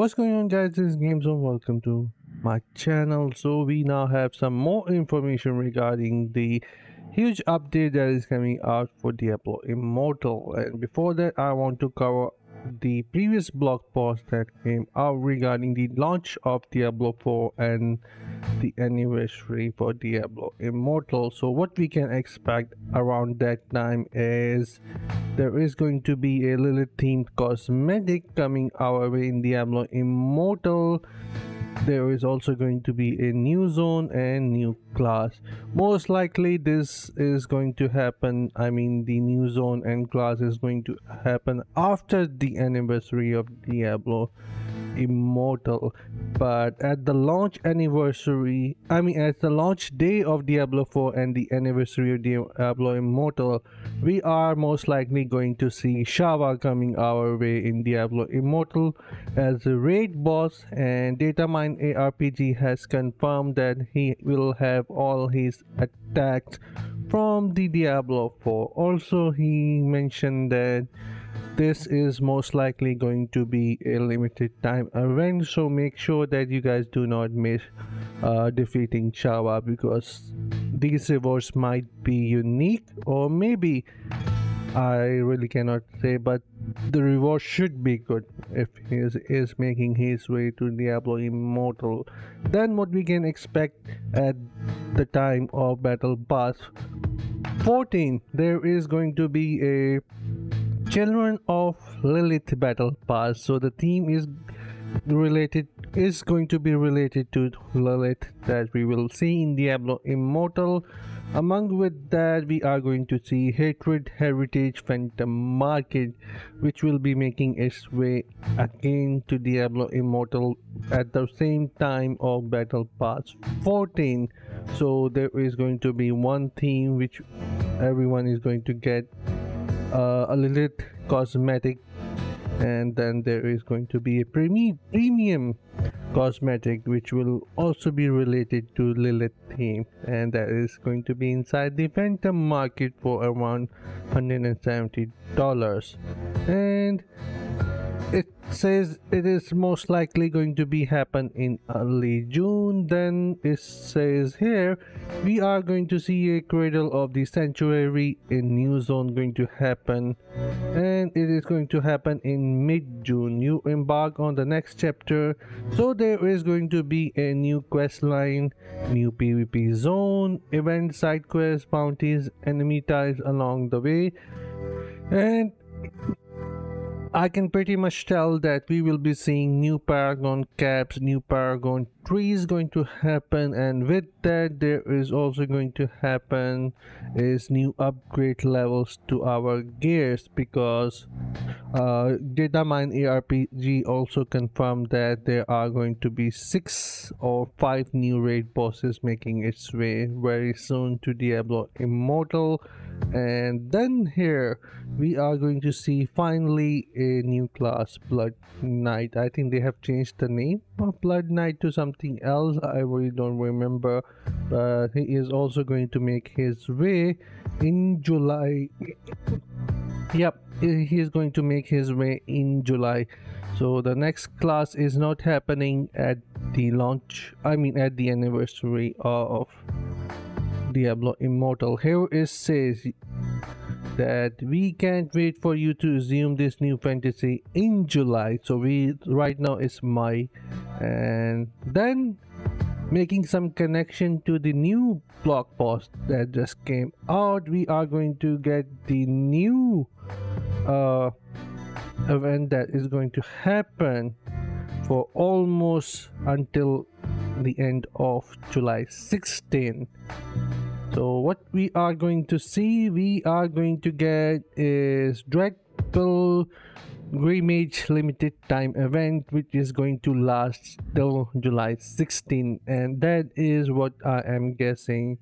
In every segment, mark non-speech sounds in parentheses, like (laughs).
What's going on guys, this is Games GameZone, welcome to my channel. So we now have some more information regarding the huge update that is coming out for Diablo Immortal. And before that I want to cover the previous blog post that came out regarding the launch of Diablo 4 and the anniversary for Diablo Immortal. So what we can expect around that time is there is going to be a Lilith themed cosmetic coming our way in Diablo Immortal there is also going to be a new zone and new class. Most likely this is going to happen i mean the new zone and class is going to happen after the anniversary of diablo immortal. But at the launch anniversary i mean at the launch day of diablo 4 and the anniversary of diablo immortal we are most likely going to see shava coming our way in diablo immortal as a raid boss and datamine arpg has confirmed that he will have all his attacks from the diablo 4 also he mentioned that this is most likely going to be a limited time. Event so make sure that you guys do not miss uh, defeating Shava because these rewards might be unique or maybe I really cannot say but the reward should be good if he is, is making his way to Diablo Immortal. Then what we can expect at the time of Battle Pass 14 there is going to be a Children of Lilith Battle Pass. So the theme is related is going to be related to Lilith that we will see in Diablo Immortal. Among with that we are going to see Hatred Heritage Phantom Market which will be making its way again to Diablo Immortal at the same time of Battle Pass 14. So there is going to be one theme which everyone is going to get uh, a Lilith cosmetic and then there is going to be a premi premium cosmetic which will also be related to Lilith theme and that is going to be inside the Phantom market for around $170 and it says it is most likely going to be happen in early June. Then it says here we are going to see a cradle of the sanctuary in new zone going to happen. And it is going to happen in mid-June. You embark on the next chapter. So there is going to be a new quest line new PvP zone event side quests bounties enemy ties along the way. And I can pretty much tell that we will be seeing new Paragon caps, new Paragon trees going to happen and with that there is also going to happen is new upgrade levels to our gears because uh, Datamine ARPG also confirmed that there are going to be six or five new raid bosses making its way very soon to Diablo Immortal. And then here we are going to see finally a new class blood knight. I think they have changed the name of blood knight to something else i really don't remember but he is also going to make his way in july yep he is going to make his way in july so the next class is not happening at the launch i mean at the anniversary of Diablo Immortal. here is says that we can't wait for you to resume this new fantasy in July. So we right now is May and then making some connection to the new blog post that just came out we are going to get the new uh, event that is going to happen for almost until the end of July 16 so what we are going to see we are going to get is dreadful Greymage limited time event which is going to last till July 16 and that is what I am guessing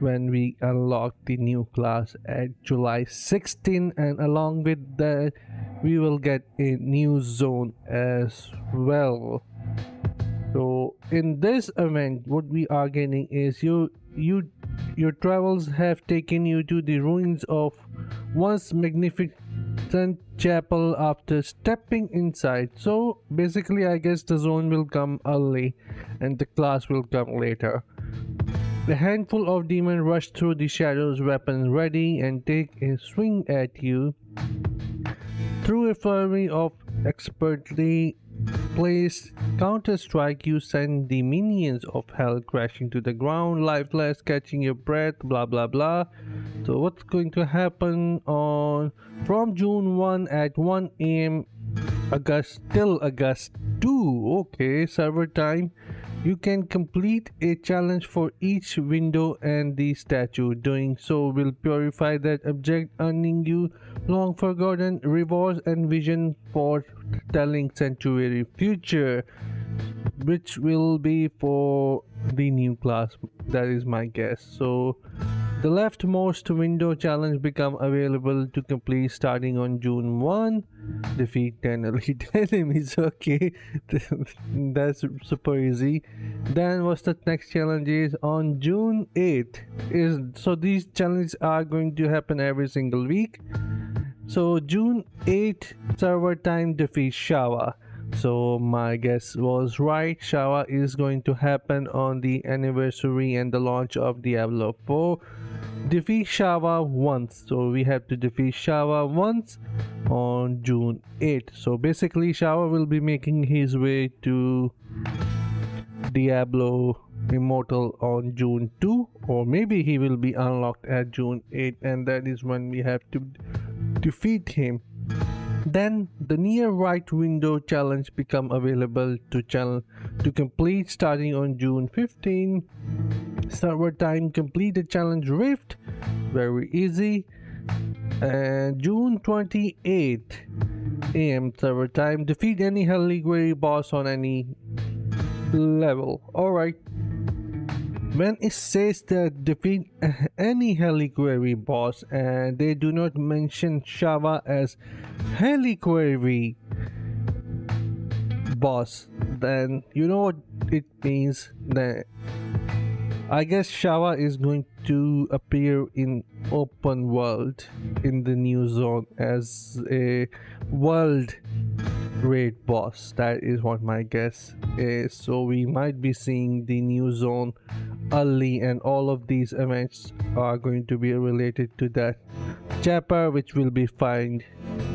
when we unlock the new class at July 16 and along with that we will get a new zone as well. So in this event what we are getting is you you your travels have taken you to the ruins of once magnificent chapel after stepping inside. So basically, I guess the zone will come early and the class will come later. The handful of demons rush through the shadows, weapons ready, and take a swing at you. Through a flurry of expertly placed counter strike, you send the minions of hell crashing to the ground, lifeless, catching your breath, blah blah blah. So, what's going to happen on from June 1 at 1 am, August till August 2? Okay, server time. You can complete a challenge for each window and the statue. Doing so will purify that object, earning you long forgotten rewards and vision for telling sanctuary future which will be for the new class that is my guess so the leftmost window challenge become available to complete starting on June 1. Defeat 10 elite (laughs) enemies. Okay, (laughs) that's super easy. Then what's the next challenge is on June 8th. Is so these challenges are going to happen every single week. So June 8th server time defeat Shava. So my guess was right. Shava is going to happen on the anniversary and the launch of Diablo 4 defeat Shava once. So we have to defeat Shava once on June 8th. So basically Shava will be making his way to Diablo Immortal on June 2 or maybe he will be unlocked at June 8 and that is when we have to defeat him. Then the near right window challenge become available to challenge to complete starting on June 15 server time complete the challenge rift. Very easy. And june 28th am server time. Defeat any reliquary boss on any level. All right when it says that defeat (laughs) any reliquary boss and they do not mention shava as reliquary boss then you know what it means that I guess Shava is going to appear in open world in the new zone as a world raid boss. That is what my guess is. So we might be seeing the new zone early and all of these events are going to be related to that chapter which will be find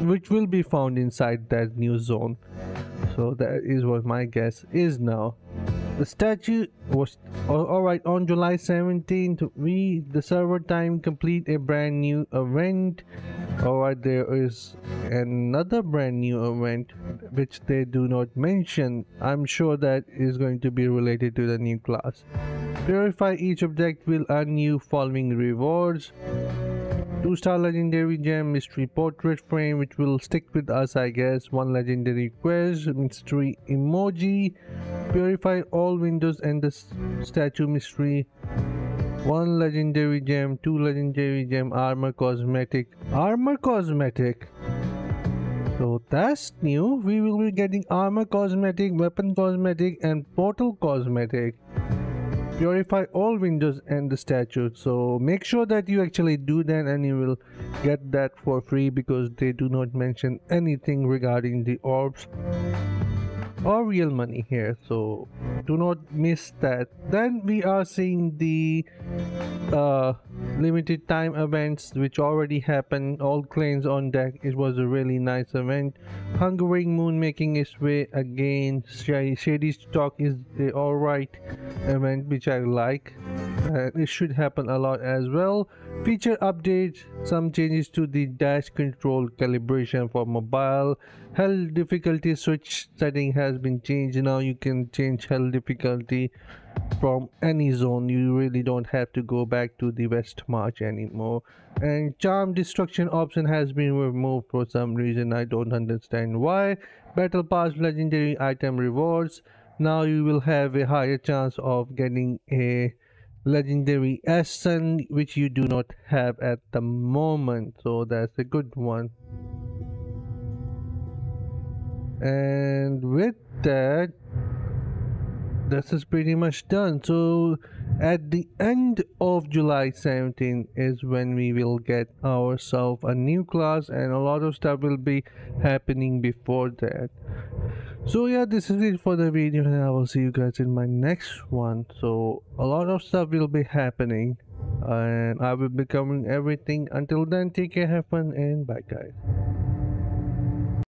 which will be found inside that new zone. So that is what my guess is now. The statue was alright on July 17th. We the server time complete a brand new event. Alright, there is another brand new event which they do not mention. I'm sure that is going to be related to the new class. Purify each object will earn you following rewards. 2 star legendary gem mystery portrait frame which will stick with us I guess. 1 legendary quest mystery emoji. Purify all windows and the statue mystery. 1 legendary gem, 2 legendary gem armor cosmetic. Armor cosmetic. So that's new. We will be getting armor cosmetic, weapon cosmetic and portal cosmetic purify all windows and the statue so make sure that you actually do that and you will get that for free because they do not mention anything regarding the orbs or real money here. So do not miss that. Then we are seeing the uh, limited time events which already happened. All claims on deck. It was a really nice event. Hungering moon making its way again. Shady stock is the all right event which i like uh, it should happen a lot as well. Feature update some changes to the dash control calibration for mobile. Hell difficulty switch setting has been changed. Now you can change hell difficulty from any zone. You really don't have to go back to the Westmarch anymore. And charm destruction option has been removed for some reason. I don't understand why. Battle pass legendary item rewards. Now you will have a higher chance of getting a legendary Ascent which you do not have at the moment. So that's a good one. And with that this is pretty much done. So at the end of July 17 is when we will get ourselves a new class and a lot of stuff will be happening before that. So yeah this is it for the video and i will see you guys in my next one. So a lot of stuff will be happening and i will be covering everything. Until then take care have fun and bye guys